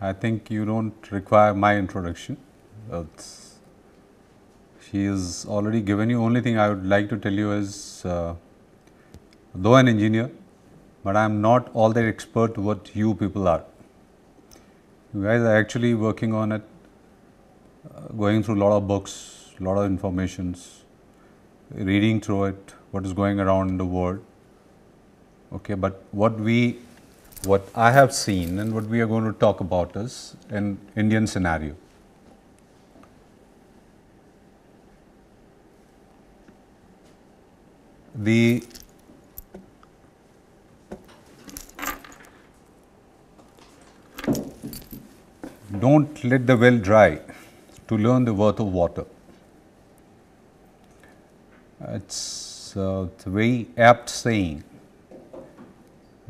I think you don't require my introduction. It's, she has already given you. Only thing I would like to tell you is, uh, though an engineer, but I am not all that expert what you people are. You guys are actually working on it, uh, going through a lot of books, lot of informations, reading through it, what is going around in the world. Okay, but what we, what I have seen and what we are going to talk about is an Indian scenario. The don't let the well dry to learn the worth of water. It's, uh, it's a very apt saying.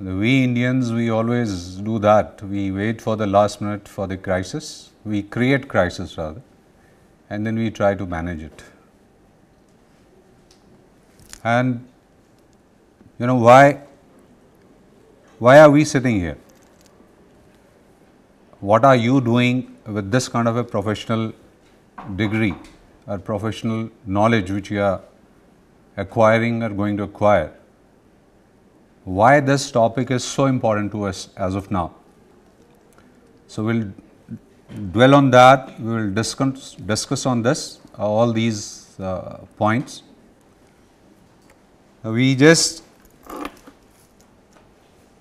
We Indians, we always do that. We wait for the last minute for the crisis. We create crisis rather, and then we try to manage it. And you know why? Why are we sitting here? What are you doing with this kind of a professional degree or professional knowledge which you are acquiring or going to acquire? Why this topic is so important to us as of now? So we'll dwell on that. We will discuss discuss on this all these uh, points. We just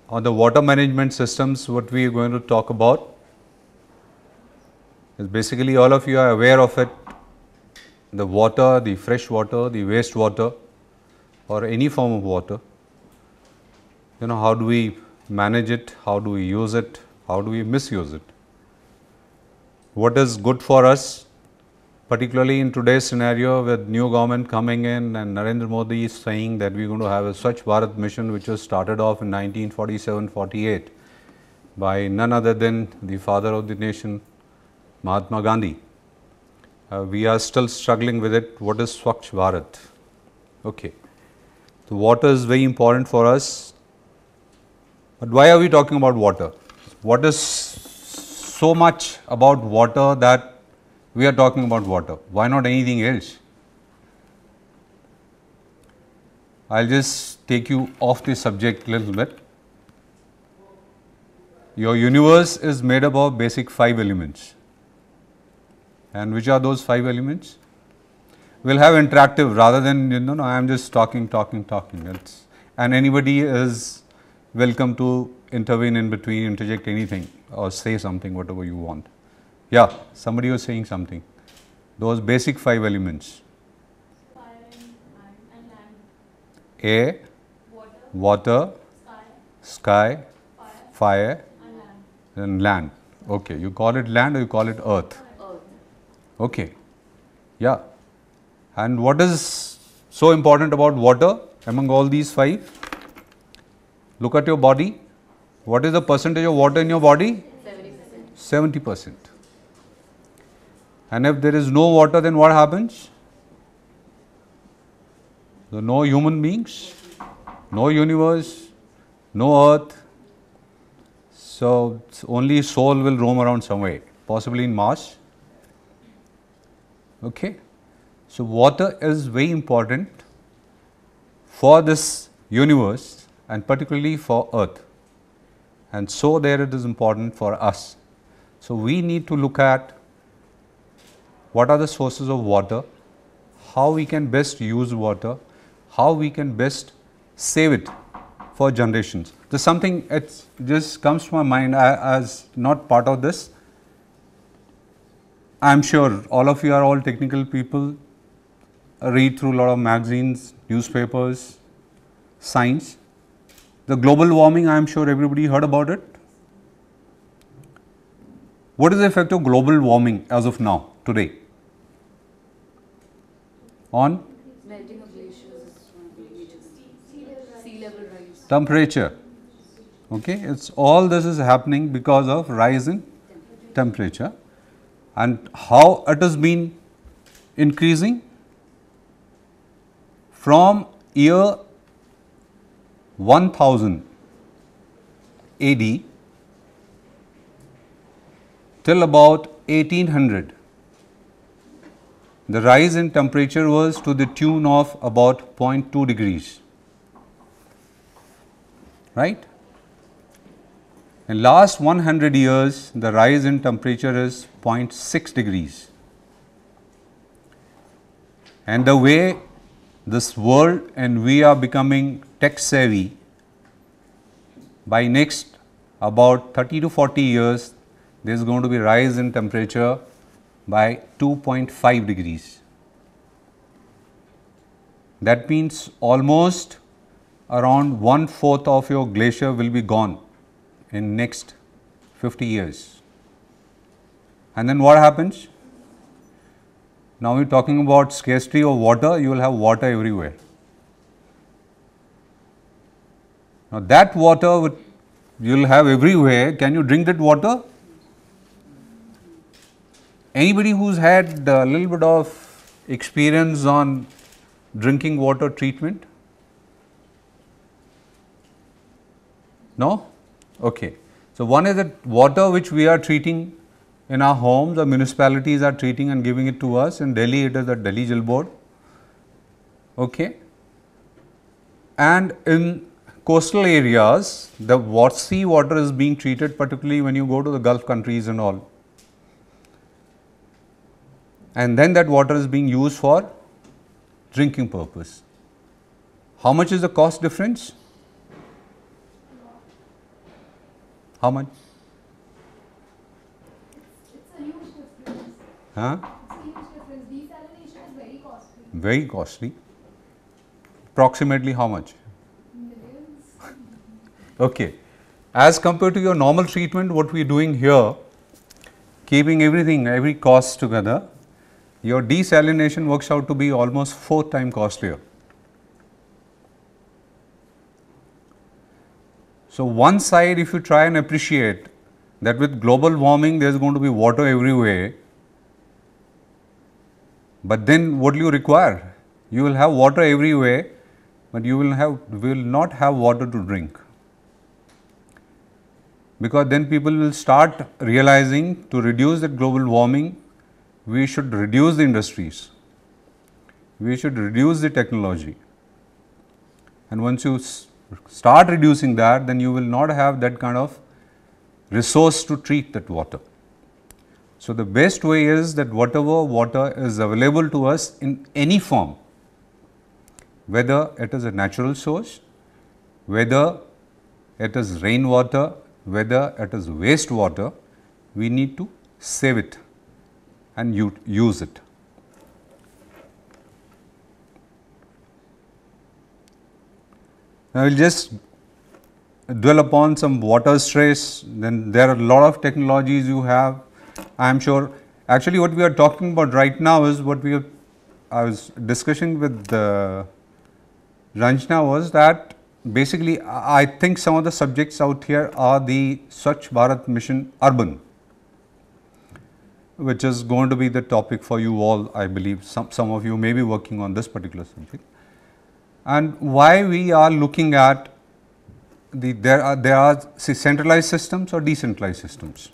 on the water management systems, what we are going to talk about is basically all of you are aware of it. The water, the fresh water, the waste water, or any form of water. You know, how do we manage it? How do we use it? How do we misuse it? What is good for us particularly in today's scenario with new government coming in and Narendra Modi is saying that we're going to have a Swachh Bharat mission which was started off in 1947-48 by none other than the father of the nation, Mahatma Gandhi. Uh, we are still struggling with it. What is Swachh Bharat? Okay. So, water is very important for us. But why are we talking about water? What is so much about water that we are talking about water. Why not anything else? I'll just take you off the subject a little bit. Your universe is made up of basic five elements. And which are those five elements? We'll have interactive rather than, you know, no, I am just talking, talking, talking. It's, and anybody is welcome to intervene in between, interject anything or say something, whatever you want. Yeah, somebody was saying something. Those basic five elements Fire and, and land. air, Water, water, sky, sky, fire, fire, and land. and land. Okay, you call it land or you call it earth? Earth. Okay, yeah. And what is so important about water among all these five? Look at your body. What is the percentage of water in your body? 70%. 70 percent. And if there is no water, then what happens? So no human beings, no universe, no earth. So only soul will roam around somewhere, possibly in Mars. Okay. So water is very important for this universe and particularly for earth. And so there it is important for us. So we need to look at what are the sources of water, how we can best use water, how we can best save it for generations. There's something it just comes to my mind as not part of this. I'm sure all of you are all technical people, read through a lot of magazines, newspapers, science. The global warming, I'm sure everybody heard about it. What is the effect of global warming as of now, today? On Melting of glaciers Sea level rise. temperature. Okay, it's all this is happening because of rise in temperature and how it has been increasing from year 1000 AD till about 1800 the rise in temperature was to the tune of about 0.2 degrees. Right? In last 100 years the rise in temperature is 0.6 degrees. And the way this world and we are becoming tech savvy by next about 30 to 40 years there is going to be rise in temperature by 2.5 degrees. That means almost around one fourth of your glacier will be gone in next 50 years. And then what happens? Now we are talking about scarcity of water, you will have water everywhere. Now that water you will have everywhere, can you drink that water? Anybody who's had a little bit of experience on drinking water treatment? No? Okay. So, one is that water which we are treating in our homes, or municipalities are treating and giving it to us. In Delhi, it is the Delhi Jal Board. Okay. And in coastal areas, the sea water is being treated particularly when you go to the Gulf countries and all and then that water is being used for drinking purpose. How much is the cost difference? How much? It's a huge difference. Huh? It's a huge difference. Desalination is very costly. Very costly. Approximately how much? Okay. As compared to your normal treatment, what we are doing here, keeping everything, every cost together, your desalination works out to be almost four times costlier. So, one side if you try and appreciate that with global warming there is going to be water everywhere, but then what do you require? You will have water everywhere, but you will have will not have water to drink. Because then people will start realizing to reduce that global warming we should reduce the industries, we should reduce the technology. And once you start reducing that, then you will not have that kind of resource to treat that water. So, the best way is that whatever water is available to us in any form, whether it is a natural source, whether it is rainwater, whether it is wastewater, we need to save it and use it. I will just dwell upon some water stress, then there are a lot of technologies you have. I am sure actually what we are talking about right now is what we have, I was discussing with uh, Ranjana was that basically I think some of the subjects out here are the Swachh Bharat mission urban which is going to be the topic for you all, I believe. Some, some of you may be working on this particular subject. And why we are looking at the, there are, there are say, centralized systems or decentralized systems.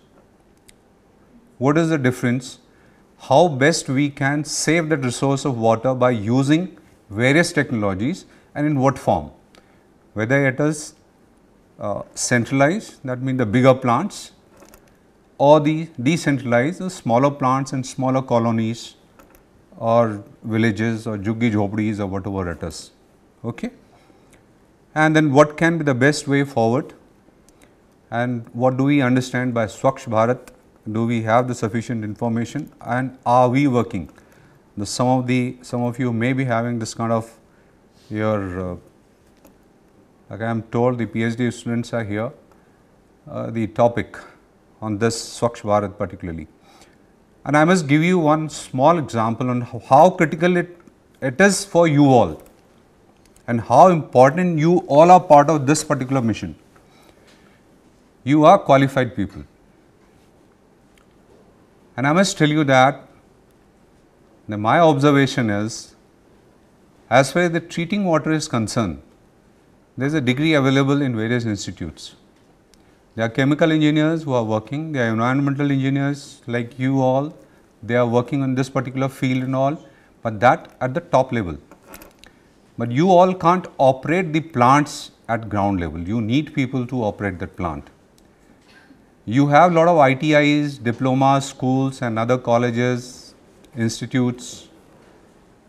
What is the difference? How best we can save that resource of water by using various technologies and in what form? Whether it is uh, centralized, that means the bigger plants or the decentralized the smaller plants and smaller colonies or villages or juggi jhopdis or whatever it is. Okay? And then what can be the best way forward and what do we understand by Swachh Bharat? Do we have the sufficient information and are we working? The, some of the some of you may be having this kind of your uh, I am told the PhD students are here. Uh, the topic on this Swachh Bharat particularly. And I must give you one small example on how critical it, it is for you all and how important you all are part of this particular mission. You are qualified people. And I must tell you that my observation is as far as the treating water is concerned, there is a degree available in various institutes. There are chemical engineers who are working, there are environmental engineers like you all, they are working on this particular field and all, but that at the top level. But you all can't operate the plants at ground level, you need people to operate that plant. You have a lot of ITIs, diplomas, schools and other colleges, institutes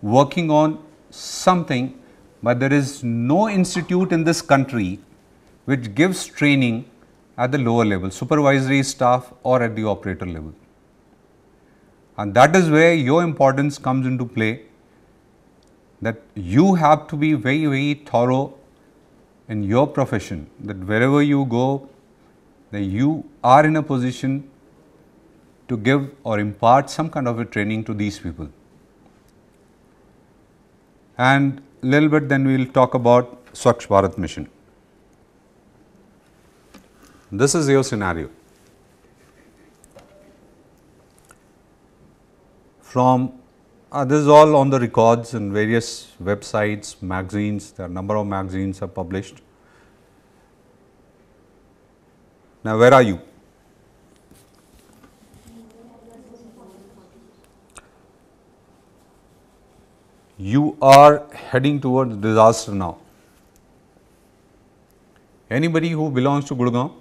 working on something, but there is no institute in this country which gives training at the lower level, supervisory staff or at the operator level. And that is where your importance comes into play that you have to be very, very thorough in your profession, that wherever you go, that you are in a position to give or impart some kind of a training to these people. And little bit then we will talk about Swachh Bharat mission. This is your scenario. From uh, this is all on the records in various websites, magazines, there are number of magazines are published. Now, where are you? You are heading towards disaster now. Anybody who belongs to Gurgaon?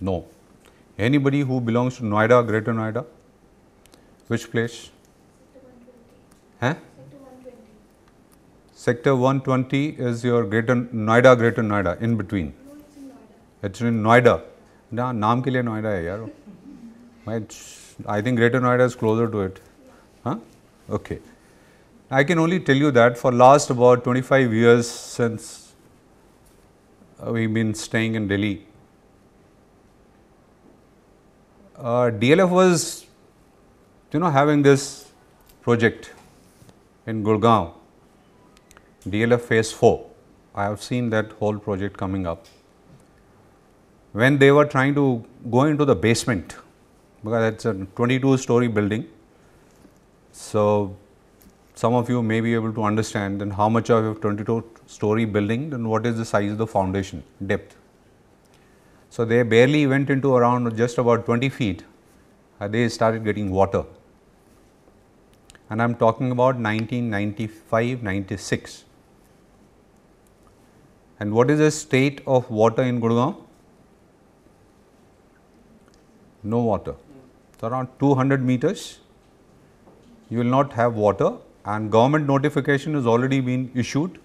No. Anybody who belongs to Noida, Greater Noida? Which place? Huh? Sector 120 is your Greater Noida, Greater Noida, in between. It's in Noida. ना नाम के लिए नोएडा है यार मैं I think greater Noida is closer to it Huh? Okay. I can only tell you that for last about 25 years since we've been staying in Delhi, uh, DLF was you know having this project in Gurgaon, DLF phase 4. I have seen that whole project coming up. When they were trying to go into the basement, because it's a 22 story building, so some of you may be able to understand then how much of a 22 story building then what is the size of the foundation depth. So, they barely went into around just about 20 feet uh, they started getting water and I am talking about 1995 96 and what is the state of water in Gurgaon? No water. So, around 200 meters you will not have water and government notification has already been issued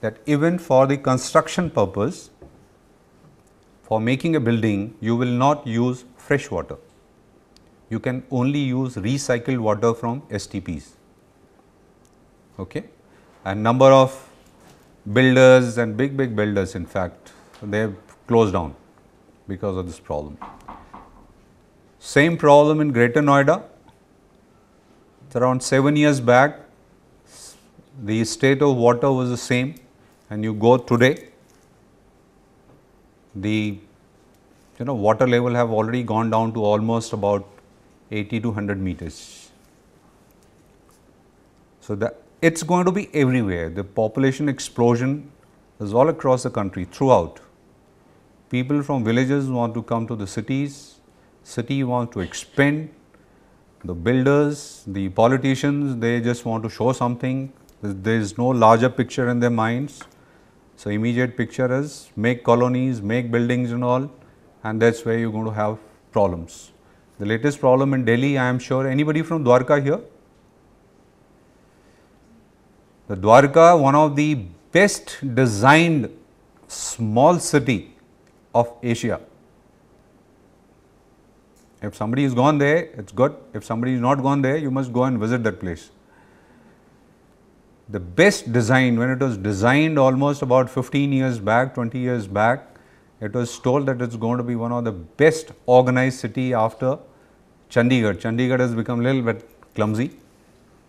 that even for the construction purpose for making a building you will not use fresh water. You can only use recycled water from STPs. Okay? And number of builders and big big builders in fact they have closed down because of this problem. Same problem in Greater Noida. Around 7 years back the state of water was the same and you go today the you know water level have already gone down to almost about 80 to 100 meters. So, that it is going to be everywhere the population explosion is all across the country throughout. People from villages want to come to the cities, city want to expand, the builders, the politicians they just want to show something, there is no larger picture in their minds. So, immediate picture is make colonies, make buildings and all and that is where you are going to have problems. The latest problem in Delhi, I am sure anybody from Dwarka here? The Dwarka, one of the best designed small city of Asia. If somebody is gone there, it's good. If somebody is not gone there, you must go and visit that place the best design when it was designed almost about 15 years back 20 years back it was told that it's going to be one of the best organized city after Chandigarh. Chandigarh has become a little bit clumsy,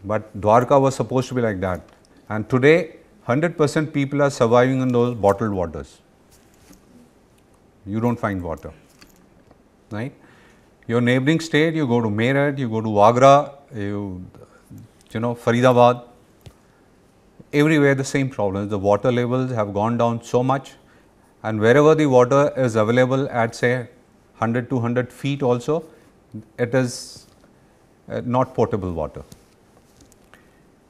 but Dwarka was supposed to be like that. And today 100 percent people are surviving in those bottled waters. You don't find water, right? Your neighboring state, you go to Meerut, you go to Agra, you, you know, Faridabad, everywhere the same problems. The water levels have gone down so much and wherever the water is available at say 100 200 feet also it is uh, not potable water.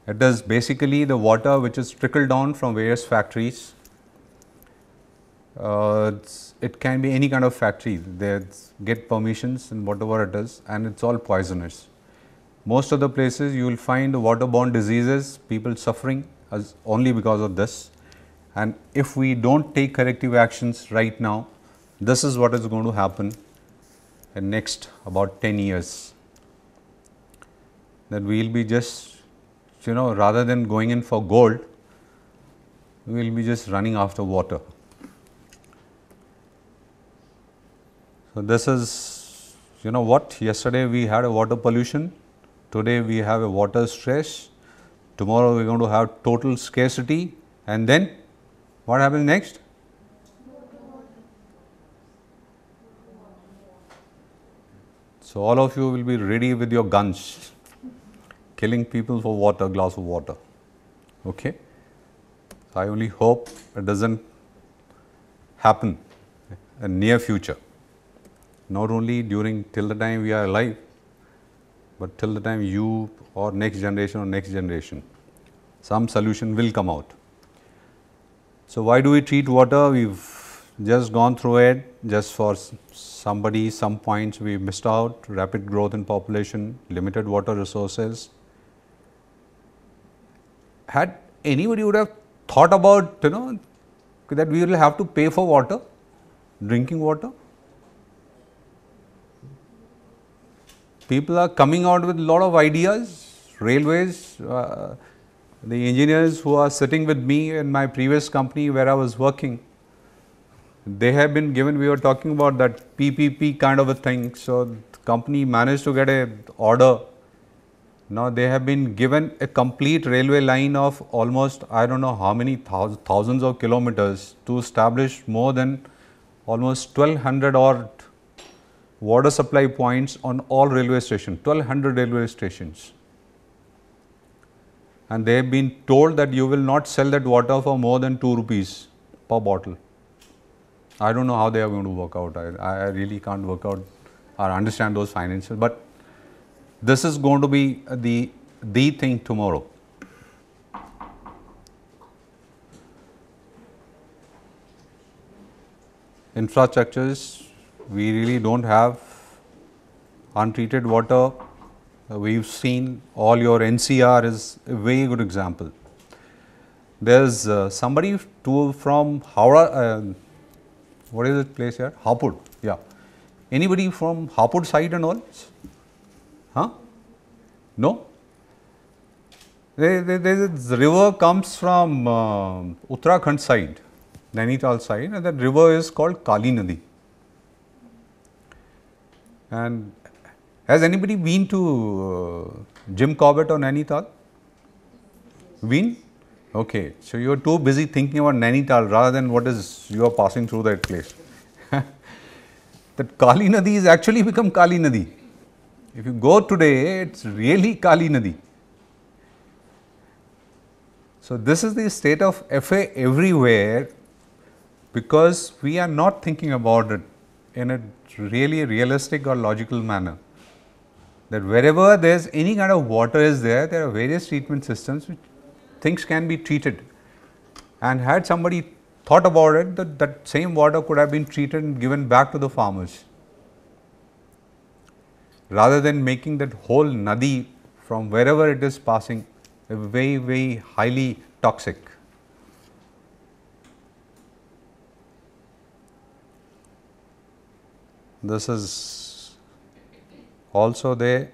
It is basically the water which is trickled down from various factories. Uh, it can be any kind of factory. They get permissions and whatever it is, and it's all poisonous. Most of the places you will find waterborne diseases, people suffering as only because of this. And if we don't take corrective actions right now, this is what is going to happen in next about 10 years. That we will be just, you know, rather than going in for gold, we will be just running after water. So, this is, you know what, yesterday we had a water pollution, today we have a water stress, tomorrow we are going to have total scarcity and then what happens next? So, all of you will be ready with your guns, killing people for water, glass of water. Okay? I only hope it does not happen in near future, not only during till the time we are alive, but till the time you or next generation or next generation, some solution will come out. So, why do we treat water? We have just gone through it just for somebody, some points we missed out, rapid growth in population, limited water resources. Had anybody would have thought about you know that we will have to pay for water, drinking water? People are coming out with a lot of ideas, railways, uh, the engineers who are sitting with me in my previous company where I was working, they have been given, we were talking about that PPP kind of a thing. So, the company managed to get a order. Now, they have been given a complete railway line of almost I do not know how many thousands of kilometers to establish more than almost 1200 or water supply points on all railway stations, 1200 railway stations and they have been told that you will not sell that water for more than 2 rupees per bottle. I do not know how they are going to work out. I, I really can't work out or understand those financials, but this is going to be the, the thing tomorrow. Infrastructures, we really do not have untreated water uh, we have seen all your NCR is a very good example. There is uh, somebody to from Howrah, uh, what is it place here? Hapur, yeah. Anybody from Hapur side and all? Huh? No? There, there, this river comes from uh, Uttarakhand side, Nainital side and that river is called Kali Nadi. And has anybody been to uh, Jim Corbett or Nainital? Been? Okay. So, you are too busy thinking about Nainital rather than what is you are passing through that place. that Kali Nadi is actually become Kali Nadi. If you go today, it is really Kali Nadi. So, this is the state of FA everywhere because we are not thinking about it in a really realistic or logical manner that wherever there is any kind of water is there, there are various treatment systems which things can be treated. And had somebody thought about it, that, that same water could have been treated and given back to the farmers. Rather than making that whole nadi from wherever it is passing very, very highly toxic. This is also they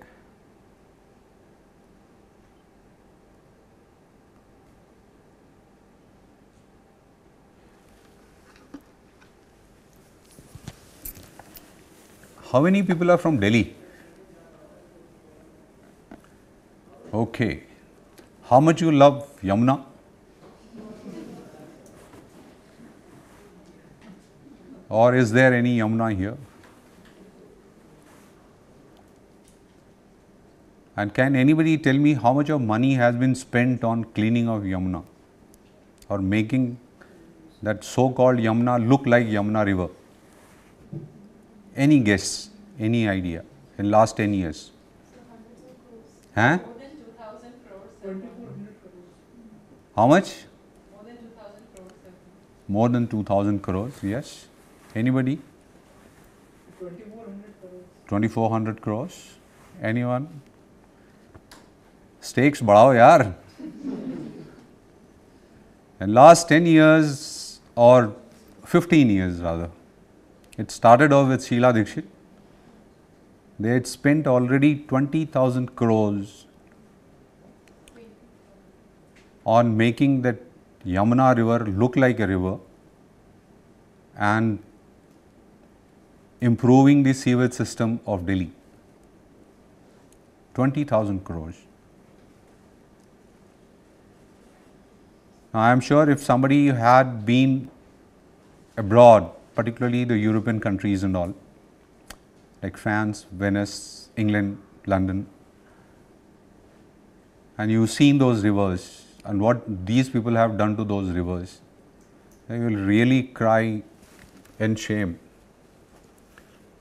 How many people are from Delhi? Okay. How much you love Yamuna? Or is there any Yamuna here? And can anybody tell me how much of money has been spent on cleaning of Yamuna or making that so-called Yamuna look like Yamuna river? Any guess, any idea in last 10 years? Huh? More than 2000 crores. How much? More than 2000 crores. More than 2000 crores, yes. Anybody? 2400 crores. Anyone? stakes badhao yaar. And last 10 years or 15 years rather, it started off with Sheila Dikshit. They had spent already 20,000 crores on making that Yamuna river look like a river and improving the sewage system of Delhi. 20,000 crores. Now, I am sure if somebody had been abroad, particularly the European countries and all, like France, Venice, England, London, and you've seen those rivers and what these people have done to those rivers, you will really cry in shame.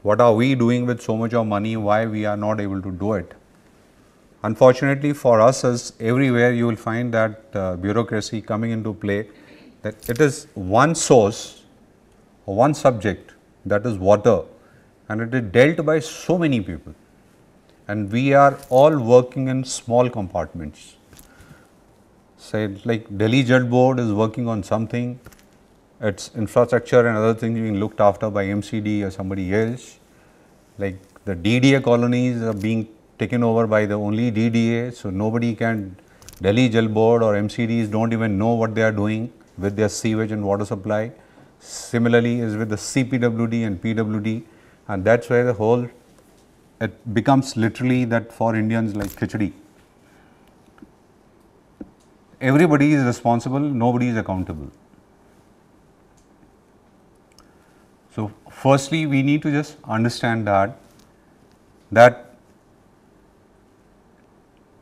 What are we doing with so much of money? Why we are not able to do it? Unfortunately for us, as everywhere, you will find that uh, bureaucracy coming into play. That it is one source, or one subject, that is water, and it is dealt by so many people, and we are all working in small compartments. Say like Delhi Jal Board is working on something, its infrastructure and other things being looked after by MCD or somebody else. Like the DDA colonies are being taken over by the only DDA, so nobody can, Delhi Jal Board or MCDs don't even know what they are doing with their sewage and water supply. Similarly is with the CPWD and PWD and that's where the whole, it becomes literally that for Indians like khichdi. Everybody is responsible, nobody is accountable. So, firstly we need to just understand that that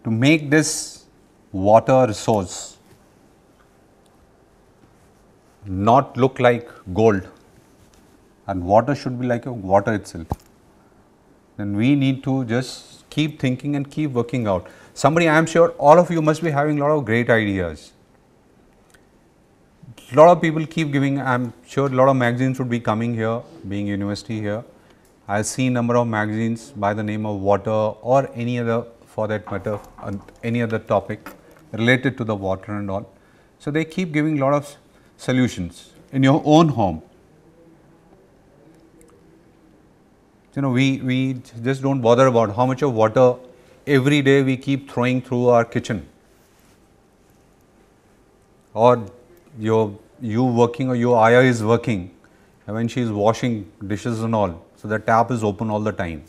to make this water resource not look like gold. And water should be like a water itself. Then we need to just keep thinking and keep working out. Somebody i am sure all of you must be having a lot of great ideas. A lot of people keep giving i'm sure a lot of magazines would be coming here being university here. I see number of magazines by the name of water or any other for that matter on any other topic related to the water and all. So they keep giving lot of solutions in your own home. You know we we just don't bother about how much of water every day we keep throwing through our kitchen. Or your you working or your ayah is working and when she is washing dishes and all so the tap is open all the time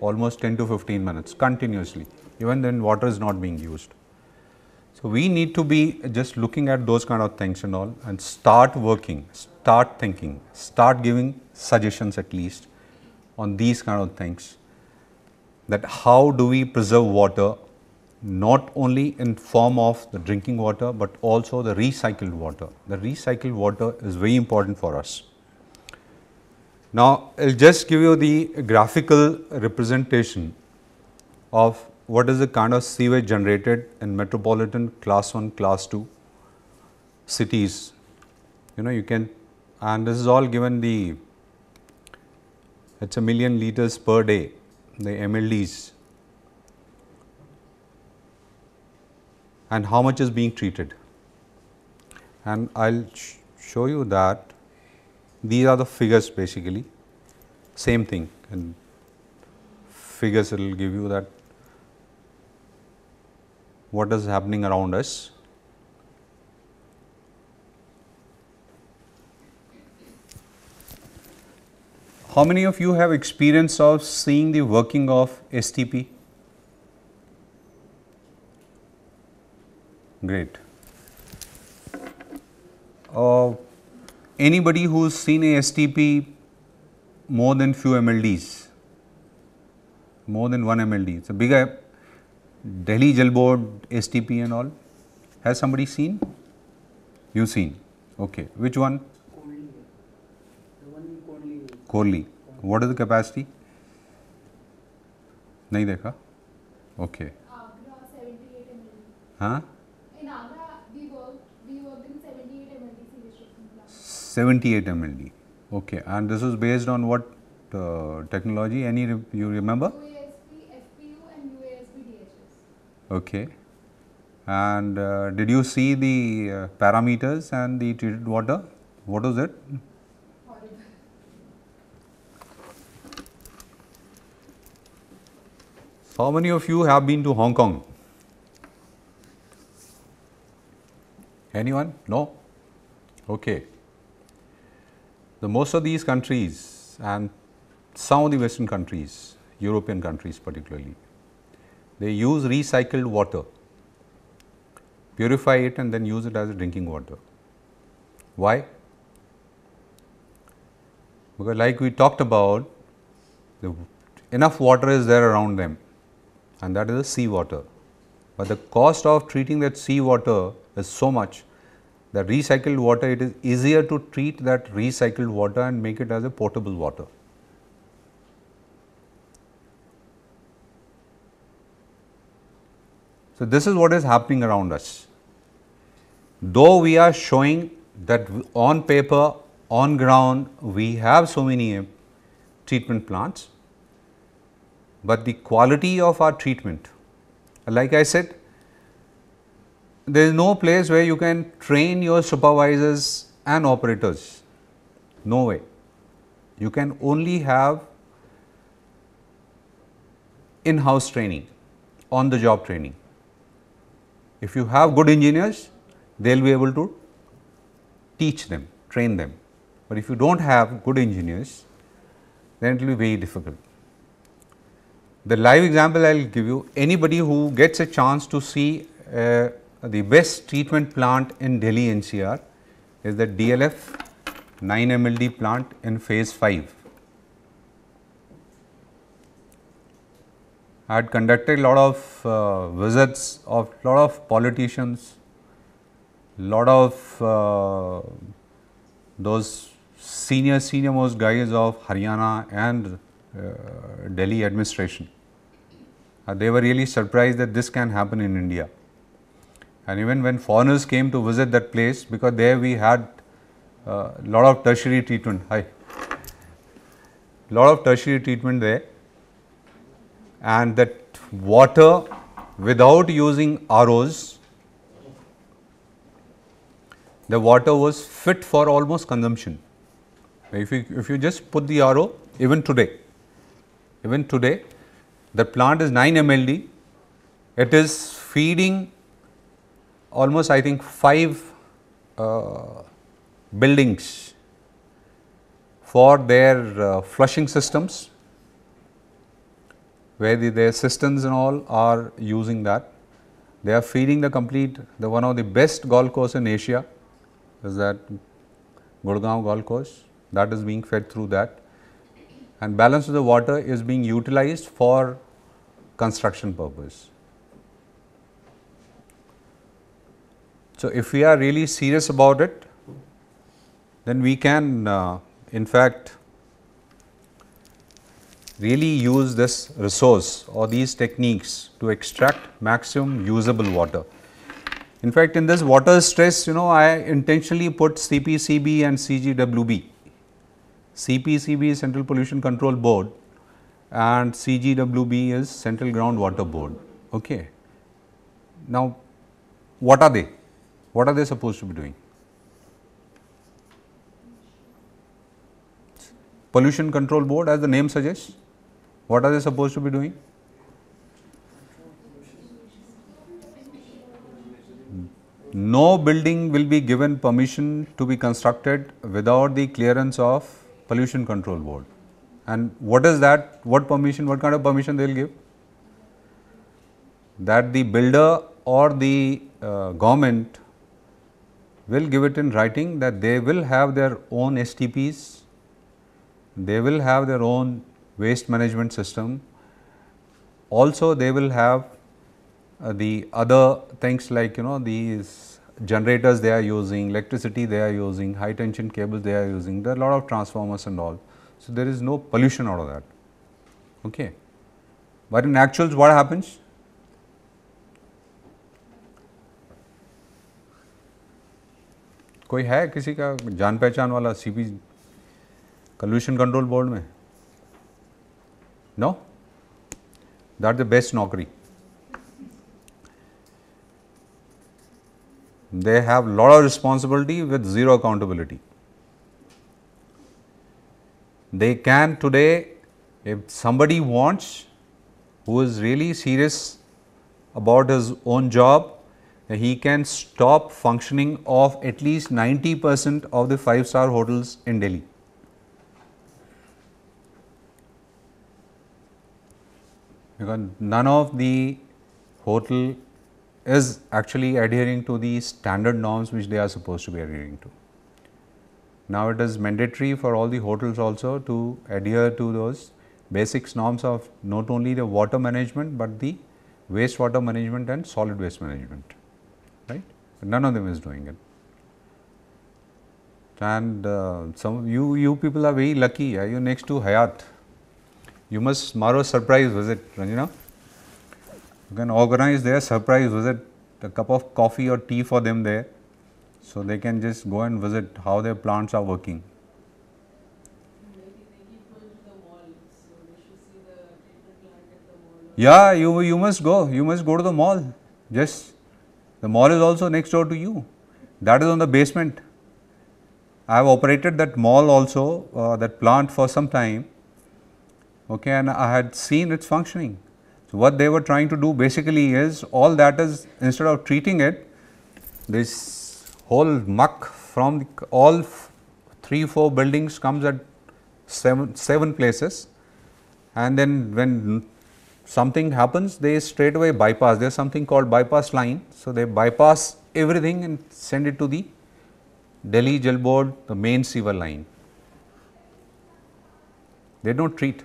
almost 10 to 15 minutes continuously even then water is not being used so we need to be just looking at those kind of things and all and start working start thinking start giving suggestions at least on these kind of things that how do we preserve water not only in form of the drinking water but also the recycled water. The recycled water is very important for us. Now, I'll just give you the graphical representation of what is the kind of sewage generated in metropolitan class 1, class 2 cities. You know, you can, and this is all given the, it's a million liters per day, the MLDs and how much is being treated. And I'll sh show you that these are the figures basically, same thing and figures will give you that what is happening around us. How many of you have experience of seeing the working of STP? Great. Uh, anybody who's seen a STP more than few MLDs, more than one MLD, it's a big app. Delhi Jal Board, STP and all. Has somebody seen? You seen? Okay, which one? Conley. The one in Conley. Kohli. What is the capacity? नहीं देखा okay Agra, 78 ml. हाँ 78 mld okay and this is based on what uh, technology? Any re- you remember? FPU and UASB DHS. okay. And uh, did you see the uh, parameters and the treated water? What was it? Horrible. how many of you have been to hong kong? Anyone? No? Okay the most of these countries and some of the western countries european countries particularly they use recycled water. Purify it and then use it as drinking water. Why? Because like we talked about the, enough water is there around them and that is the sea water but the cost of treating that sea water is so much that recycled water it is easier to treat that recycled water and make it as a potable water. So this is what is happening around us. Though we are showing that on paper on ground we have so many uh, treatment plants but the quality of our treatment like i said there is no place where you can train your supervisors and operators. No way. You can only have in house training on the job training. If you have good engineers they will be able to teach them train them. But if you don't have good engineers then it will be very difficult. The live example I will give you anybody who gets a chance to see uh, the best treatment plant in Delhi NCR is the DLF 9 MLD plant in phase 5. I had conducted a lot of uh, visits of lot of politicians, lot of uh, those senior senior most guys of Haryana and uh, Delhi administration. Uh, they were really surprised that this can happen in India. And even when foreigners came to visit that place, because there we had a uh, lot of tertiary treatment. Hi, lot of tertiary treatment there, and that water without using ROs, the water was fit for almost consumption. If you if you just put the RO, even today, even today, the plant is 9 MLD. It is feeding almost I think five uh, buildings for their uh, flushing systems, where the, their systems and all are using that. They are feeding the complete the one of the best golf course in Asia is that Gurgaon golf course that is being fed through that and balance of the water is being utilized for construction purpose. So, if we are really serious about it, then we can uh, in fact really use this resource or these techniques to extract maximum usable water. In fact, in this water stress, you know, I intentionally put CPCB and CGWB. CPCB is Central Pollution Control Board and CGWB is Central Groundwater Board. Okay. Now, what are they? What are they supposed to be doing? Pollution Control Board as the name suggests, what are they supposed to be doing? No building will be given permission to be constructed without the clearance of Pollution Control Board. And what is that? What permission? What kind of permission they will give? That the builder or the uh, government will give it in writing that they will have their own STPs, they will have their own waste management system. Also, they will have uh, the other things like you know these generators they are using, electricity they are using, high tension cables they are using, there are a lot of transformers and all. So, there is no pollution out of that. Okay. But in actuals what happens? कोई है किसी का जान पहचान वाला CP pollution control board में? No that the best नौकरी। They have lord of responsibility with zero accountability they can today if somebody wants who is really serious about his own job he can stop functioning of at least 90 percent of the 5 star hotels in Delhi. Because none of the hotel is actually adhering to the standard norms which they are supposed to be adhering to. Now, it is mandatory for all the hotels also to adhere to those basics norms of not only the water management, but the wastewater management and solid waste management. But none of them is doing it. And uh, some you, you people are very lucky, are you next to Hyatt. You must tomorrow surprise visit, Ranjana. You can organize their surprise visit, a cup of coffee or tea for them there. So, they can just go and visit how their plants are working. Yeah, you, you must go, you must go to the mall. Just, the mall is also next door to you. That is on the basement. I have operated that mall also, uh, that plant for some time, okay, and I had seen its functioning. So, what they were trying to do basically is all that is instead of treating it, this whole muck from the, all f- three, four buildings comes at seven, seven places and then when something happens, they straight away bypass. There is something called bypass line. So, they bypass everything and send it to the Delhi Jal Board, the main sewer line. They do not treat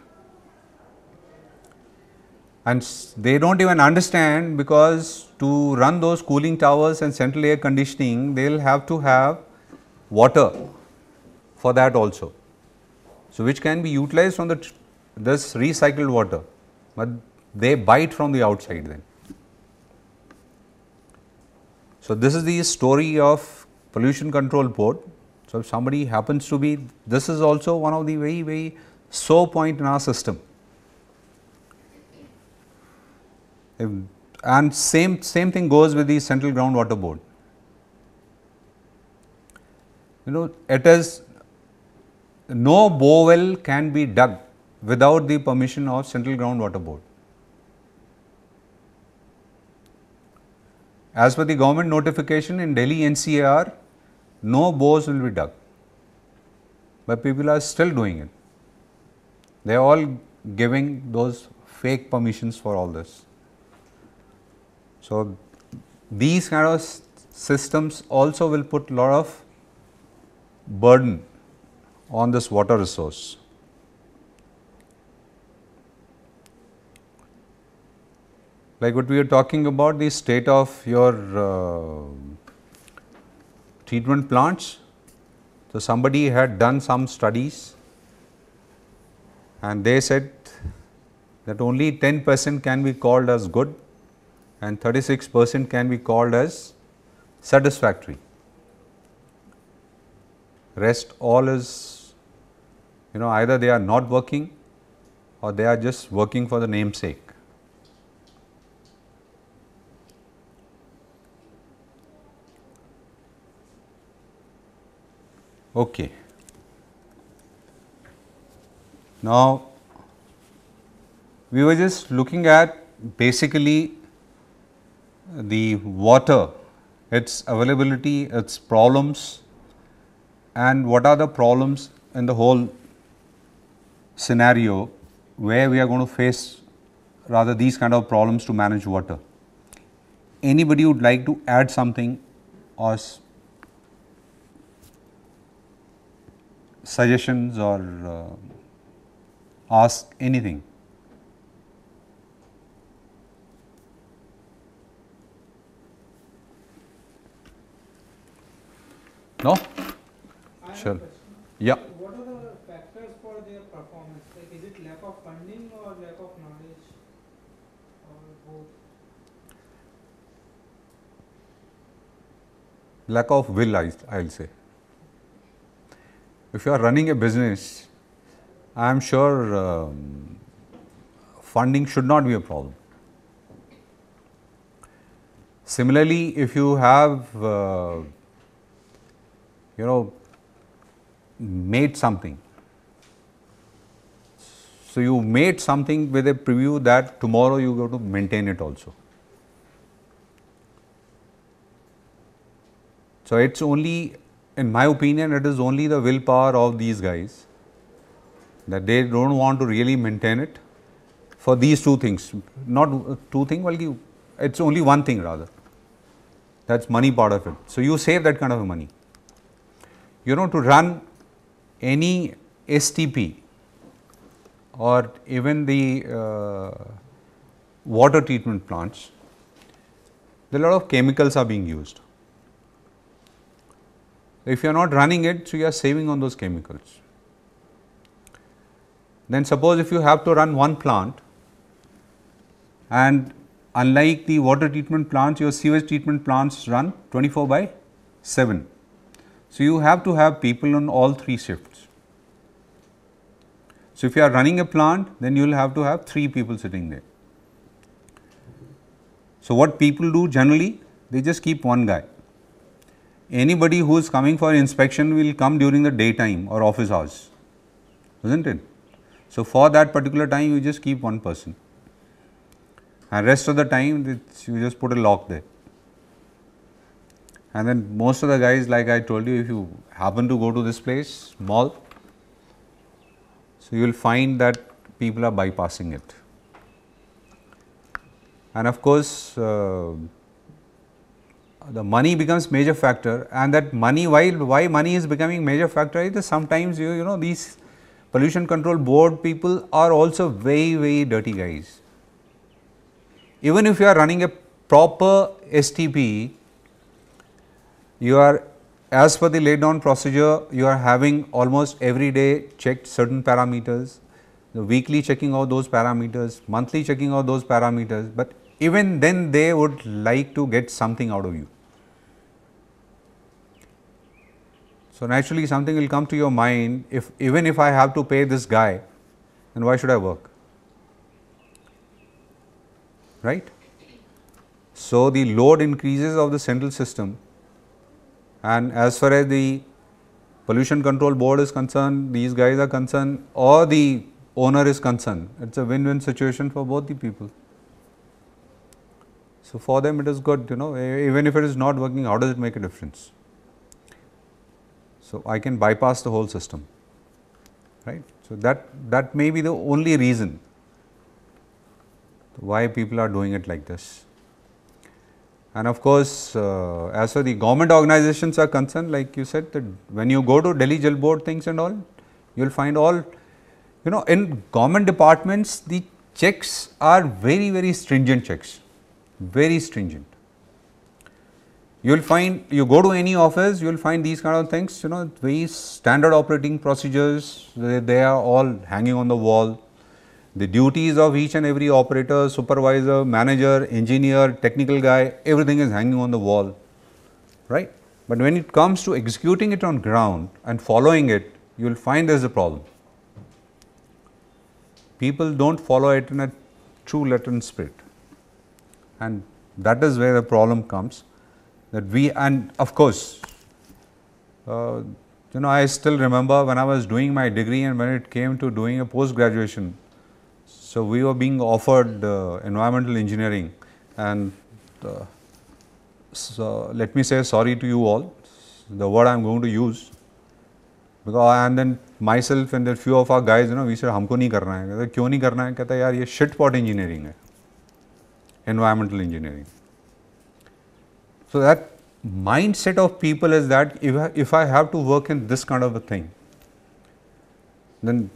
and they do not even understand because to run those cooling towers and central air conditioning they will have to have water for that also. So, which can be utilized from the this recycled water, but they bite from the outside then. So, this is the story of pollution control board. So, if somebody happens to be, this is also one of the very, very sore point in our system. If- and same same thing goes with the central groundwater board. You know, it is no bore well can be dug without the permission of central groundwater board. As per the government notification in Delhi NCR, no bores will be dug, but people are still doing it. They are all giving those fake permissions for all this. So, these kind of systems also will put lot of burden on this water resource. Like what we are talking about the state of your uh, treatment plants. So, somebody had done some studies and they said that only 10 percent can be called as good and 36 percent can be called as satisfactory. Rest all is, you know, either they are not working or they are just working for the namesake. Okay. Now, we were just looking at basically the water, its availability, its problems and what are the problems in the whole scenario where we are going to face rather these kind of problems to manage water. Anybody would like to add something or suggestions or uh, ask anything? No? I have a Sure. Yeah. What are the factors for their performance? Like, is it lack of funding or lack of knowledge, or both? Lack of will, I, I'll say. If you are running a business, I am sure um, funding should not be a problem. Similarly, if you have, uh, you know, made something, so you made something with a preview that tomorrow you go to maintain it also. So it's only, in my opinion, it is only the willpower of these guys that they don't want to really maintain it for these two things. Not two things, well, it's only one thing rather. That's money part of it. So you save that kind of money. You know, to run any STP or even the uh, water treatment plants, a lot of chemicals are being used. If you are not running it, so you are saving on those chemicals. Then suppose if you have to run one plant and unlike the water treatment plants, your sewage treatment plants run 24 by 7. So you have to have people on all three shifts. So if you are running a plant, then you will have to have three people sitting there. So what people do generally, they just keep one guy anybody who is coming for inspection will come during the daytime or office hours, isn't it? So for that particular time, you just keep one person, and rest of the time you just put a lock there. And then most of the guys, like I told you, if you happen to go to this place, mall, so you will find that people are bypassing it. And of course, uh, the money becomes major factor and that money why why money is becoming major factor is sometimes you you know these pollution control board people are also very very dirty guys. Even if you are running a proper stp you are as per the laid down procedure you are having almost every day checked certain parameters the weekly checking of those parameters monthly checking of those parameters but even then they would like to get something out of you. So, naturally something will come to your mind if even if I have to pay this guy then why should I work right. So, the load increases of the central system and as far as the pollution control board is concerned these guys are concerned or the owner is concerned it is a win-win situation for both the people. So, for them it is good you know even if it is not working how does it make a difference. So, I can bypass the whole system right. So, that that may be the only reason why people are doing it like this. And of course, uh, as far the government organizations are concerned like you said that when you go to Delhi Jal Board things and all you will find all you know in government departments the checks are very very stringent checks very stringent. You will find you go to any office, you will find these kind of things, you know, very standard operating procedures, they, they are all hanging on the wall. The duties of each and every operator, supervisor, manager, engineer, technical guy, everything is hanging on the wall, right. But when it comes to executing it on ground and following it, you will find there is a problem. People do not follow it in a true letter and spirit and that is where the problem comes that we and of course, uh, you know I still remember when I was doing my degree and when it came to doing a post graduation. So, we were being offered uh, environmental engineering and uh, so let me say sorry to you all the word I am going to use because and then myself and the few of our guys you know we said हमको नहीं करना है कहते क्यों नहीं करना है कहता यार ये shit pot engineering है environmental engineering. So that mindset of people is that if I, if I have to work in this kind of a thing, then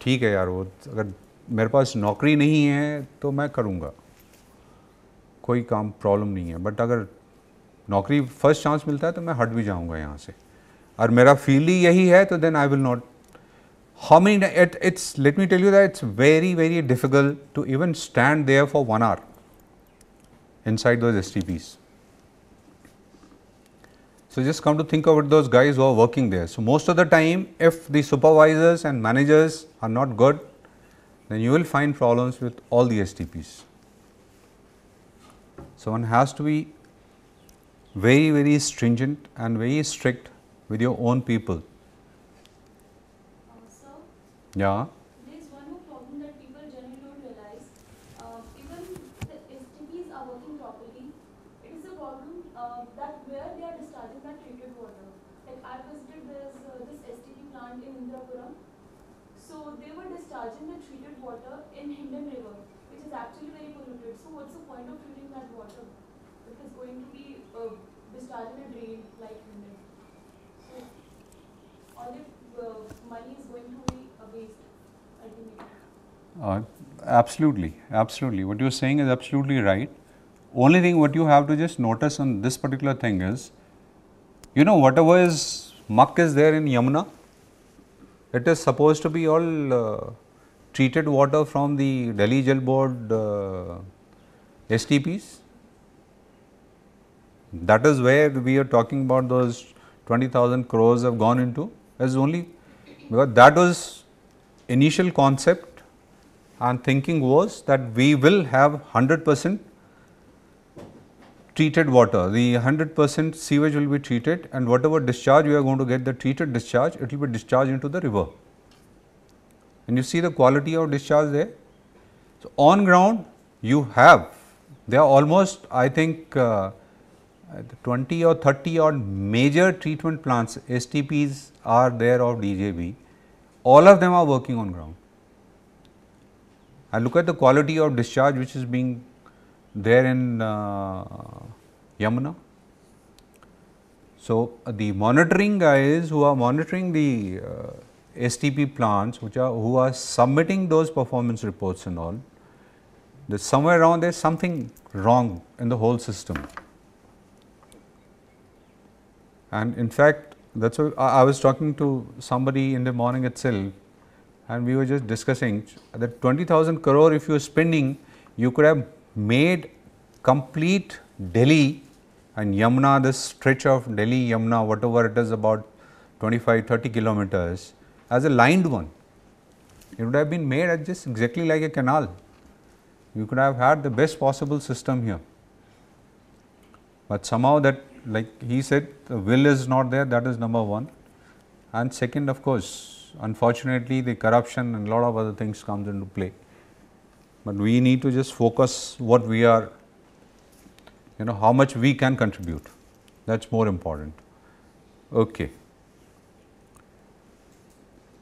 ठीक है यार वो अगर मेरे पास नौकरी नहीं है तो मैं करूँगा। कोई काम प्रॉब्लम नहीं है। बट अगर नौकरी फ़र्स्ट चांस मिलता है तो मैं हट भी जाऊँगा यहाँ से। और मेरा फील ही यही है तो then I will not how many it's let me tell you that it's very very difficult to even stand there for one hour inside those stps so just come to think about those guys who are working there. So most of the time if the supervisors and managers are not good then you will find problems with all the stps so one has to be very very stringent and very strict with your own people. Sir, yeah There's one more problem that people generally don't realize. Uh, even the STPs are working properly. It is a problem uh, that where they are discharging that treated water. Like I visited this uh, this STP plant in Indirapuram. So they were discharging the treated water in Hindon River, which is actually very polluted. So what's the point of treating that water? It is going to be uh, discharged in a drain like Hindon. So all the uh, money is going to be a waste ultimately. Uh, absolutely, absolutely. What you're saying is absolutely right. Only thing what you have to just notice on this particular thing is, you know, whatever is muck is there in Yamuna, it is supposed to be all uh, treated water from the Delhi Jal Board uh, STPs. That is where we are talking about those 20,000 crores have gone into is only because that was initial concept and thinking was that we will have 100 percent treated water. The 100 percent sewage will be treated and whatever discharge we are going to get the treated discharge, it will be discharged into the river. And you see the quality of discharge there. So, on ground you have, there are almost I think uh, 20 or 30 odd major treatment plants STPs are there of DJB. All of them are working on ground and look at the quality of discharge which is being there in uh, Yamuna. So, the monitoring guys who are monitoring the uh, STP plants which are who are submitting those performance reports and all, there's somewhere around there is something wrong in the whole system. And in fact, that's why I I was talking to somebody in the morning itself and we were just discussing that 20,000 crore if you are spending, you could have made complete Delhi and Yamuna, this stretch of Delhi, Yamuna, whatever it is about 25, 30 kilometers as a lined one. It would have been made as just exactly like a canal. You could have had the best possible system here. But somehow that like he said the will is not there that is number one and second of course unfortunately the corruption and a lot of other things comes into play. But we need to just focus what we are you know how much we can contribute that is more important. Okay.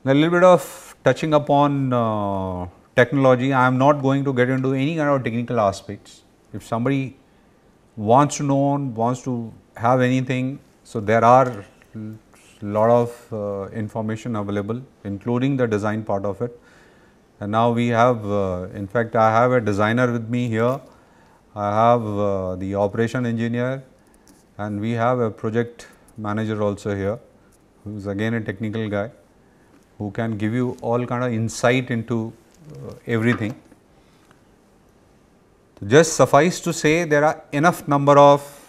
A little bit of touching upon uh, technology I am not going to get into any kind of technical aspects. If somebody wants to know wants to have anything so there are lot of uh, information available including the design part of it. And now we have uh, in fact I have a designer with me here. I have uh, the operation engineer and we have a project manager also here who is again a technical guy who can give you all kind of insight into uh, everything. Just suffice to say there are enough number of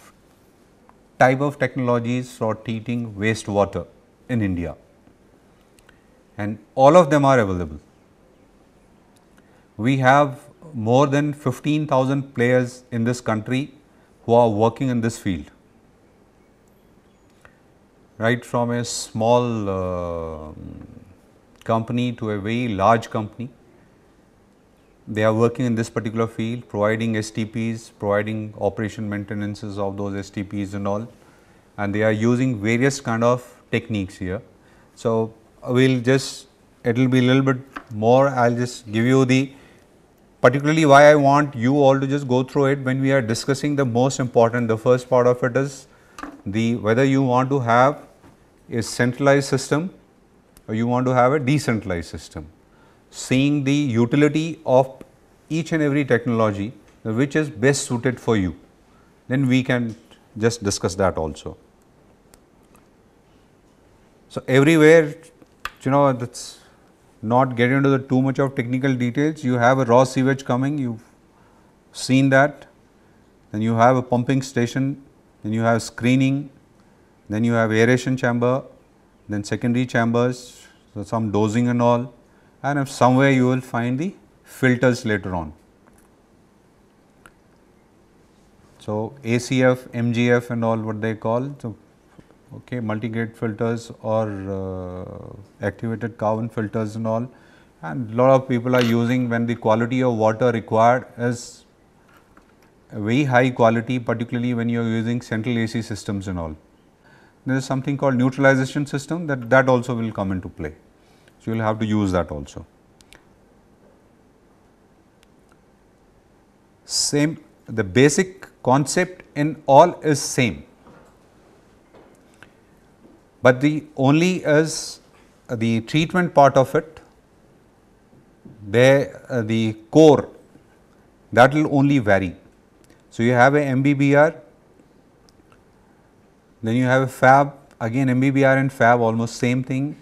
type of technologies for treating wastewater in India and all of them are available. We have more than 15,000 players in this country who are working in this field, right from a small uh, company to a very large company. They are working in this particular field, providing STPs, providing operation maintenances of those STPs and all, and they are using various kind of techniques here. So, we will just, it will be a little bit more, I will just give you the particularly why I want you all to just go through it when we are discussing the most important, the first part of it is the whether you want to have a centralized system or you want to have a decentralized system. Seeing the utility of each and every technology which is best suited for you, then we can just discuss that also. So, everywhere you know that's not getting into the too much of technical details. You have a raw sewage coming you have seen that. Then you have a pumping station then you have screening then you have aeration chamber then secondary chambers so some dosing and all and if somewhere you will find the filters later on. So, ACF, MGF and all what they call so okay, multi-grade filters or uh, activated carbon filters and all and lot of people are using when the quality of water required is very high quality particularly when you are using central AC systems and all. There is something called neutralization system that that also will come into play. You will have to use that also. Same the basic concept in all is same but the only is uh, the treatment part of it there uh, the core that will only vary. So, you have a MBBR then you have a fab again MBBR and fab almost same thing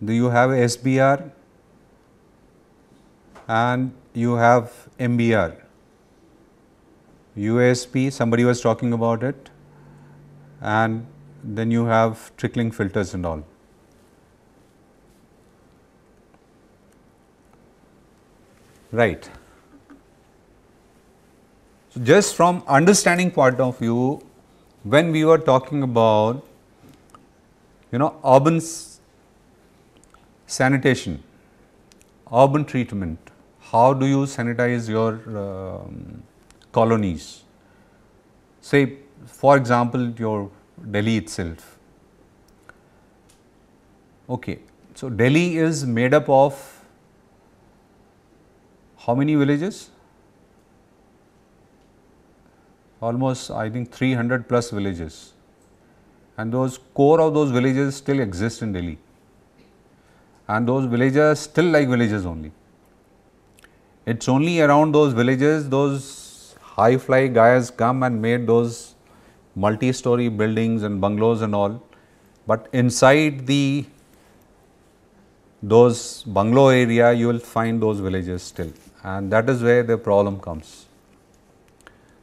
then you have SBR and you have MBR UASB somebody was talking about it and then you have trickling filters and all. Right. So, just from understanding point of view, when we were talking about you know urban sanitation, urban treatment, how do you sanitize your um, colonies? Say for example, your Delhi itself. Okay. So, Delhi is made up of how many villages? Almost I think 300 plus villages and those core of those villages still exist in Delhi and those villages still like villages only. It is only around those villages those high fly guys come and made those multi-story buildings and bungalows and all, but inside the those bungalow area you will find those villages still and that is where the problem comes.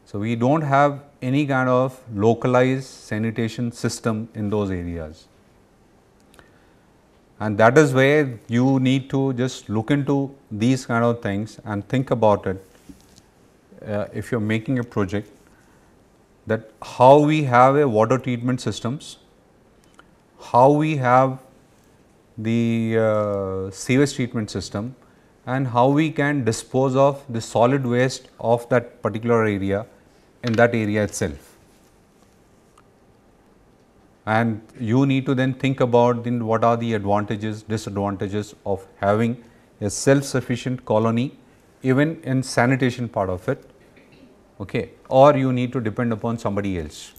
So, we do not have any kind of localized sanitation system in those areas and that is where you need to just look into these kind of things and think about it uh, if you are making a project that how we have a water treatment systems, how we have the uh, sewage treatment system and how we can dispose of the solid waste of that particular area in that area itself. And you need to then think about then what are the advantages, disadvantages of having a self-sufficient colony even in sanitation part of it okay, or you need to depend upon somebody else.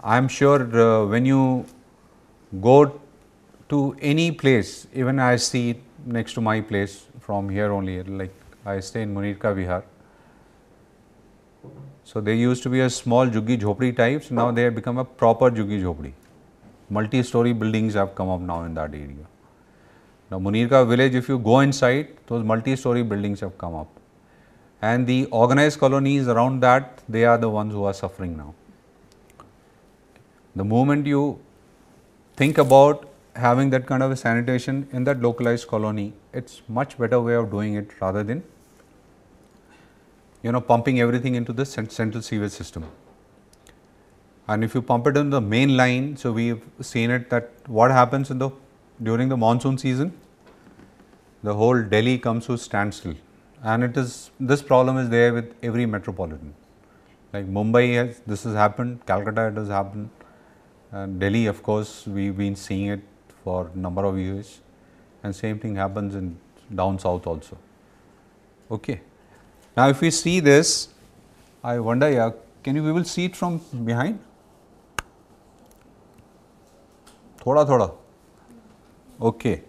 I am sure uh, when you go to any place, even I see next to my place from here only, like I stay in Munirka Vihar. So, they used to be a small Juggi Jhopdi types, now they have become a proper Juggi Jhopdi. Multi-story buildings have come up now in that area. Now, Munirka village, if you go inside, those multi-story buildings have come up and the organized colonies around that they are the ones who are suffering now. The moment you think about having that kind of a sanitation in that localized colony, it is much better way of doing it rather than you know pumping everything into the central sewage system. And if you pump it in the main line, so we have seen it that what happens in the during the monsoon season, the whole Delhi comes to standstill and it is this problem is there with every metropolitan. Like Mumbai has this has happened, Calcutta it has happened, and Delhi of course we have been seeing it for number of years and same thing happens in down south also. Okay. Now if we see this, I wonder yeah, can you we will see it from behind? Thoda thoda. Okay.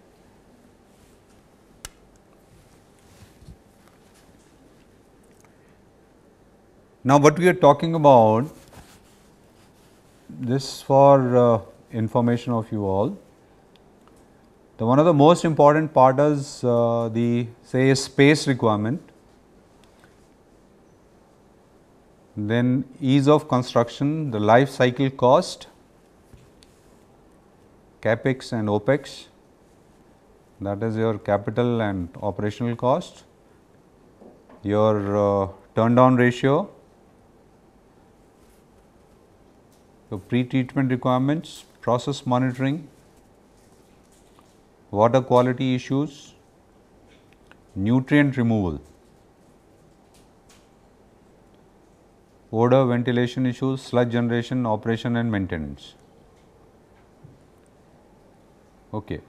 Now, what we are talking about this for uh, information of you all. The one of the most important part is uh, the say space requirement, then ease of construction, the life cycle cost, capex and opex that is your capital and operational cost, your uh, turn down ratio, your pre-treatment requirements, process monitoring, water quality issues, nutrient removal, odor ventilation issues, sludge generation, operation and maintenance. Okay.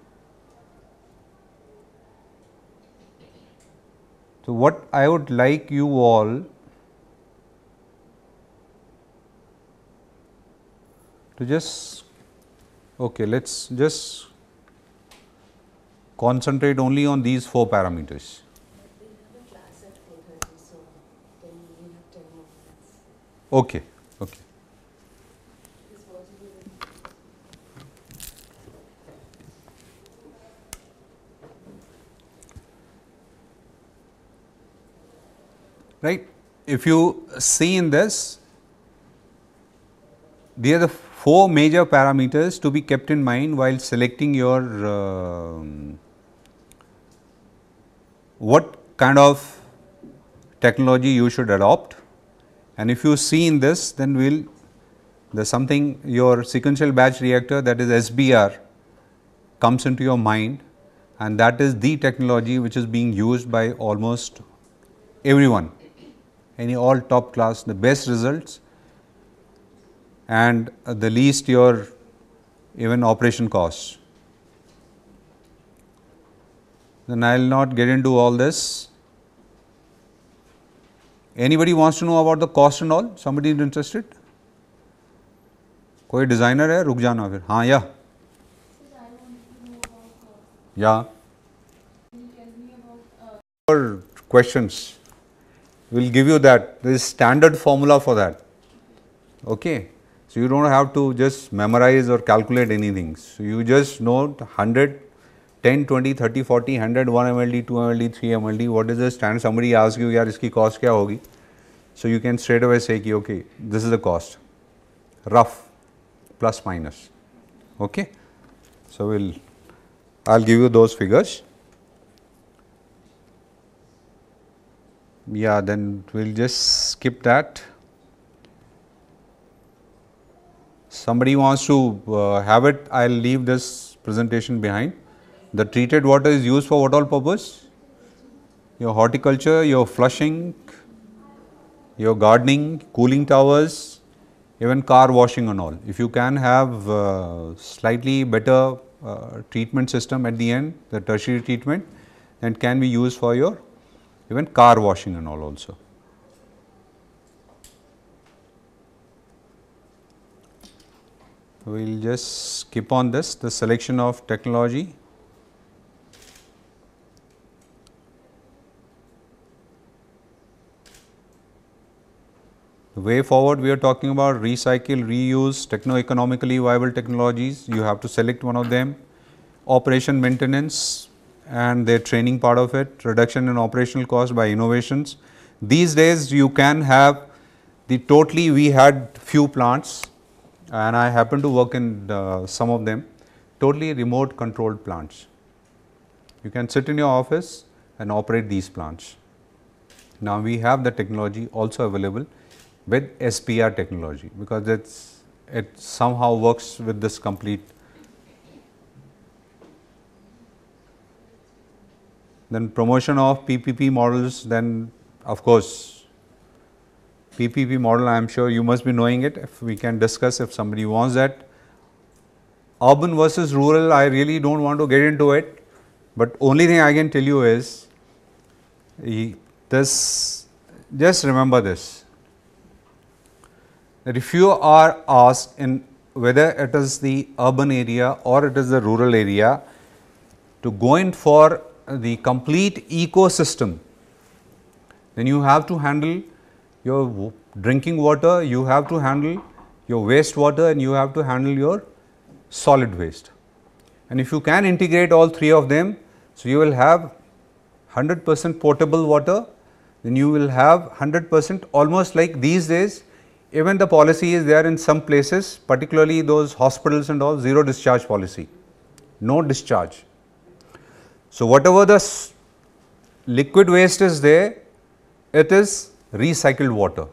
So, what I would like you all to just okay let's just concentrate only on these four parameters We have a class at four thirty, so then we have ten more minutes. Okay okay. Right if you see in this these are the four major parameters to be kept in mind while selecting your um, what kind of technology you should adopt and if you see in this then we'll there's something your sequential batch reactor that is SBR comes into your mind and that is the technology which is being used by almost everyone any all top class the best results and the least your even operation costs. Then I will not get into all this. Anybody wants to know about the cost and all? Somebody is interested? कोई designer है रुक जाना फिर हाँ या Since I wanted to know about cost, या can you tell me about uh, for questions we will give you that there is standard formula for that okay so you don't have to just memorize or calculate anything so you just know 100 10 20 30 40 100 1 mld 2 mld 3 mld what is the standard somebody asks you yaar iski cost kya hogi? So you can straight away say ki okay this is the cost. Rough plus minus. Okay? So we'll i'll give you those figures. Yeah then we'll just skip that. Somebody wants to uh, have it i'll leave this presentation behind the treated water is used for what all purpose your horticulture your flushing your gardening cooling towers even car washing and all if you can have uh, slightly better uh, treatment system at the end the tertiary treatment then can be used for your even car washing and all also. We will just skip on this the selection of technology. Way forward we are talking about recycle, reuse, techno-economically viable technologies. You have to select one of them. Operation maintenance, and their training part of it, reduction in operational cost by innovations. These days you can have the totally we had few plants and I happen to work in uh, some of them totally remote controlled plants. You can sit in your office and operate these plants. Now we have the technology also available with SBR technology because it's it somehow works with this complete then promotion of PPP models, then of course, PPP model I am sure you must be knowing it if we can discuss if somebody wants that. Urban versus rural I really do not want to get into it, but only thing I can tell you is this just remember this that if you are asked in whether it is the urban area or it is the rural area to go in for the complete ecosystem, then you have to handle your drinking water, you have to handle your wastewater and you have to handle your solid waste. And if you can integrate all three of them, so you will have 100% potable water, then you will have 100% almost like these days, even the policy is there in some places, particularly those hospitals and all, zero discharge policy, no discharge. So, whatever the liquid waste is there, it is recycled water.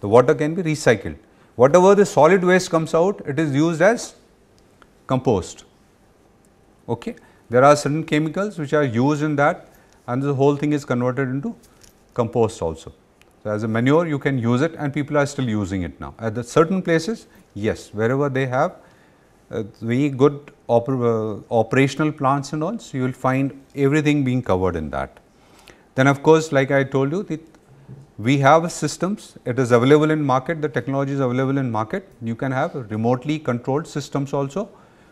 The water can be recycled. Whatever the solid waste comes out, it is used as compost. Okay. There are certain chemicals which are used in that and the whole thing is converted into compost also. So, as a manure you can use it and people are still using it now. At the certain places, yes, wherever they have uh, very good oper- uh, operational plants and all, so you will find everything being covered in that. Then of course, like I told you, we have systems, it is available in market, the technology is available in market. You can have remotely controlled systems also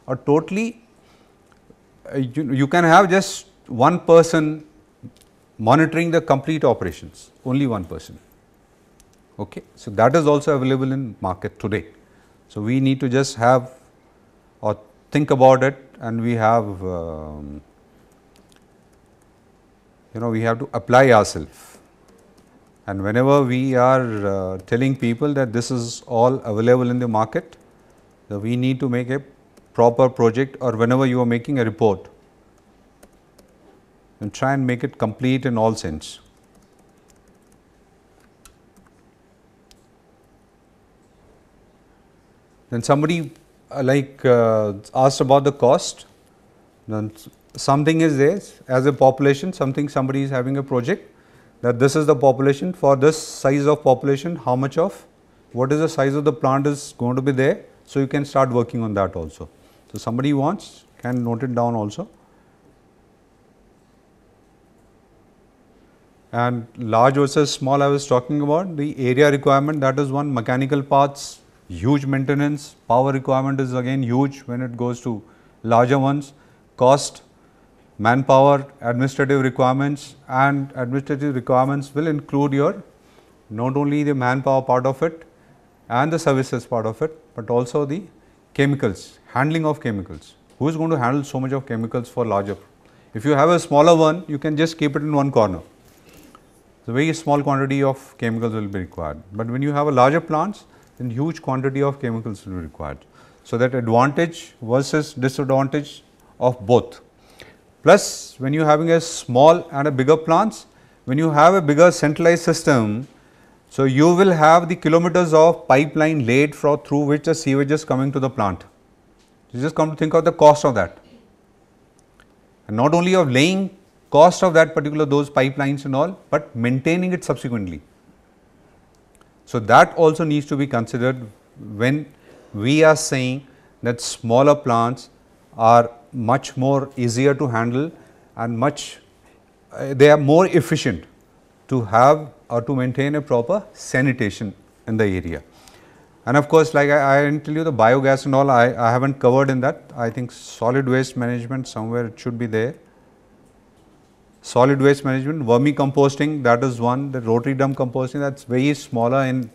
or totally, uh, you, you can have just one person monitoring the complete operations, only one person. Okay. So, that is also available in market today. So, we need to just have or think about it and we have um, you know we have to apply ourselves and whenever we are uh, telling people that this is all available in the market we need to make a proper project or whenever you are making a report and try and make it complete in all sense. Then somebody uh, like uh, asked about the cost. Then something is there as a population something somebody is having a project that this is the population for this size of population how much of what is the size of the plant is going to be there so you can start working on that also. So somebody wants can note it down also and large versus small I was talking about the area requirement that is one mechanical parts huge maintenance power requirement is again huge when it goes to larger ones. Cost manpower administrative requirements and administrative requirements will include your not only the manpower part of it and the services part of it but also the chemicals handling of chemicals. Who is going to handle so much of chemicals for larger? If you have a smaller one you can just keep it in one corner the very small quantity of chemicals will be required. But when you have a larger plants, then huge quantity of chemicals will be required. So, that advantage versus disadvantage of both. Plus, when you are having a small and a bigger plants, when you have a bigger centralized system, so you will have the kilometers of pipeline laid for through which the sewage is coming to the plant. You just come to think of the cost of that. And not only of laying cost of that particular those pipelines and all, but maintaining it subsequently. So, that also needs to be considered when we are saying that smaller plants are much more easier to handle and much uh, they are more efficient to have or to maintain a proper sanitation in the area. And of course, like I, I tell you the biogas and all, I, I haven't covered in that. I think solid waste management somewhere it should be there solid waste management, vermicomposting that is one, the rotary drum composting that is very smaller and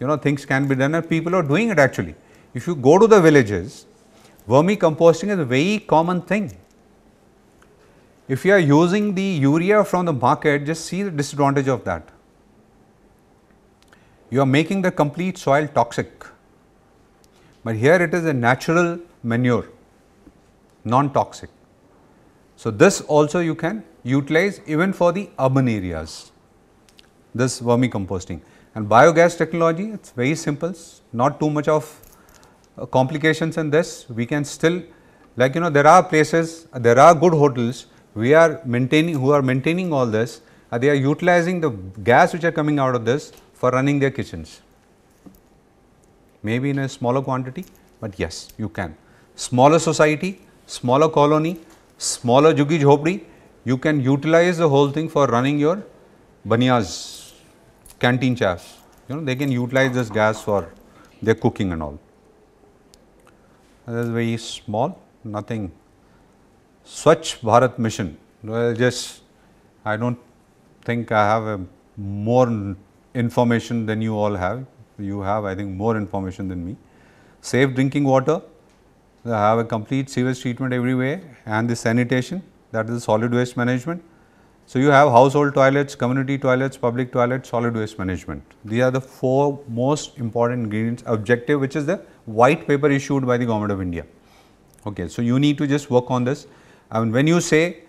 you know things can be done and people are doing it actually. If you go to the villages, vermicomposting is a very common thing. If you are using the urea from the market, just see the disadvantage of that. You are making the complete soil toxic, but here it is a natural manure, non-toxic. So, this also you can utilize even for the urban areas, this vermicomposting. And biogas technology, it is very simple, not too much of uh, complications in this. We can still, like you know, there are places, there are good hotels, we are maintaining, who are maintaining all this, uh, they are utilizing the gas which are coming out of this for running their kitchens. Maybe in a smaller quantity, but yes, you can. Smaller society, smaller colony, smaller Jugi Jhopdi, you can utilize the whole thing for running your baniyas, canteen chefs. You know, they can utilize this gas for their cooking and all. That is very small, nothing. Swachh Bharat Mission, well, just I don't think I have a more information than you all have. You have, I think, more information than me. Safe drinking water, they have a complete sewage treatment everywhere and the sanitation, that is solid waste management. So, you have household toilets, community toilets, public toilets, solid waste management. These are the four most important ingredients objective which is the white paper issued by the government of India. Okay, so you need to just work on this. Mean, when you say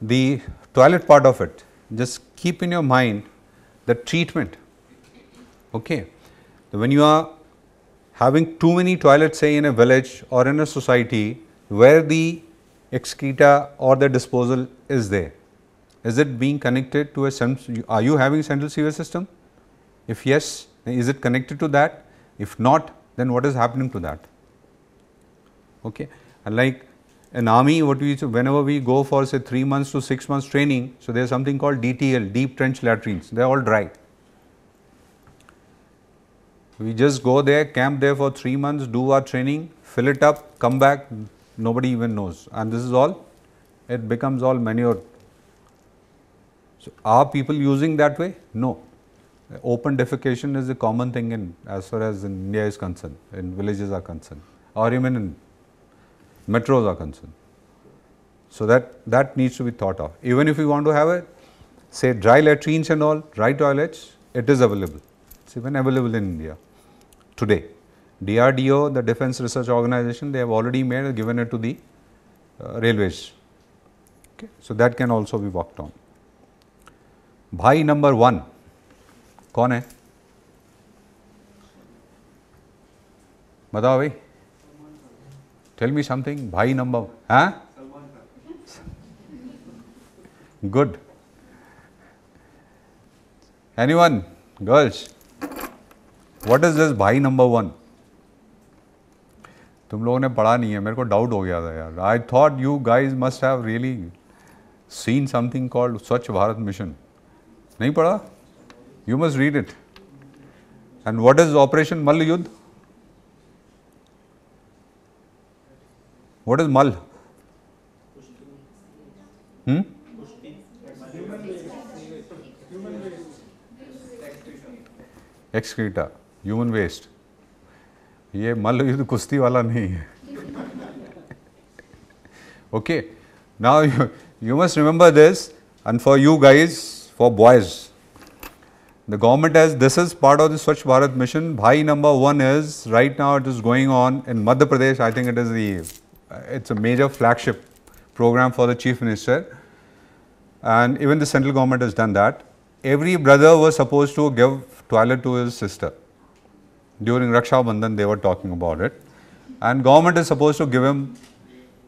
the toilet part of it, just keep in your mind the treatment. Okay, so when you are having too many toilets, say in a village or in a society where the excreta or the disposal is there, is it being connected to a are you having central sewage system? If yes, is it connected to that? If not, then what is happening to that? Okay, and like in army, what we whenever we go for say three months to six months training, so there is something called DTL, deep trench latrines. They are all dry. We just go there, camp there for three months, do our training, fill it up, come back, nobody even knows. And this is all, it becomes all manure. So, are people using that way? No. Open defecation is a common thing in as far as in India is concerned, in villages are concerned, or even in metros are concerned. So, that, that needs to be thought of. Even if you want to have a say dry latrines and all, dry toilets, it is available. It's even available in India today. DRDO, the Defense Research Organization, they have already made given it to the uh, railways. Okay. So, that can also be worked on. भाई number one कौन है बताओ भाई tell me something भाई number हाँ good anyone girls what is this भाई number one तुम लोगों ने पढ़ा नहीं है, मेरे को डाउट हो गया था यार। I thought you guys must have really seen something called Swachh Bharat mission नहीं पढ़ा? You must read it and what is operation Malla Yuddh what is hmm excreta human waste ये मल्ल युद्ध कुश्ती वाला नहीं है okay now you, you must remember this and for you guys for boys the government has this is part of the swachh bharat mission bhai number 1 is right now it is going on in madhya pradesh i think it is the it's a major flagship program for the chief minister and even the central government has done that every brother was supposed to give toilet to his sister during raksha bandhan they were talking about it. And government is supposed to give him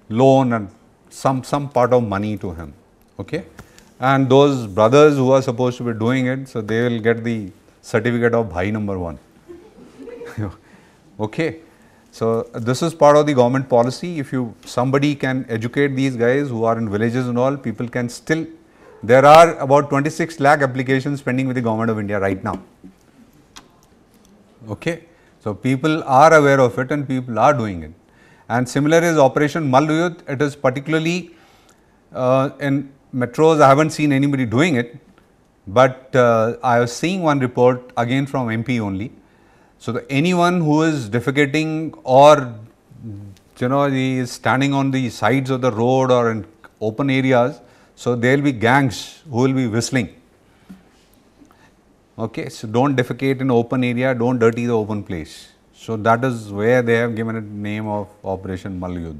loan and some some part of money to him okay? And those brothers who are supposed to be doing it so they will get the certificate of bhai number 1 okay? So this is part of the government policy. If you somebody can educate these guys who are in villages and all people can still there are about 26 lakh applications pending with the government of india right now okay so people are aware of it and people are doing it and similar is Operation Maluyud. It is particularly uh, in metros. I haven't seen anybody doing it, but uh, I was seeing one report again from MP only. So anyone who is defecating or you know he is standing on the sides of the road or in open areas, so there will be gangs who will be whistling. Okay, so don't defecate in open area, don't dirty the open place. So that is where they have given it name of Operation Malyud.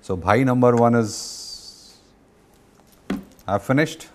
So bhai number one is I have finished.